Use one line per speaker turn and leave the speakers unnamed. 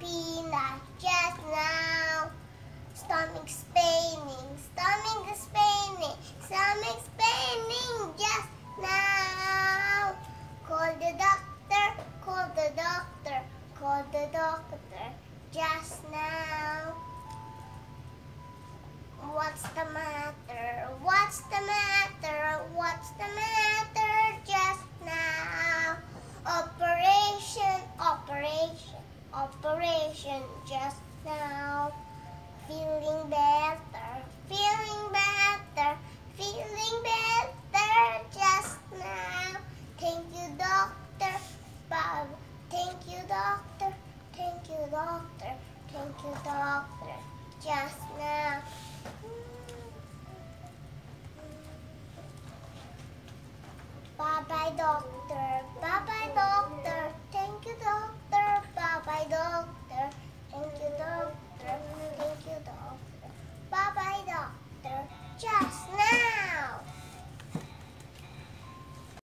peanut just now. Stomach's paining, stomach is paining, stomach's paining just now. Call the doctor, call the doctor, call the doctor just now. What's the matter? What's the matter? What's the matter operation just now. Feeling better, feeling better, feeling better just now. Thank you, doctor. Bob. Thank you, doctor. Thank you, doctor. Thank you, doctor. Just now. Bye bye, doctor. Jack.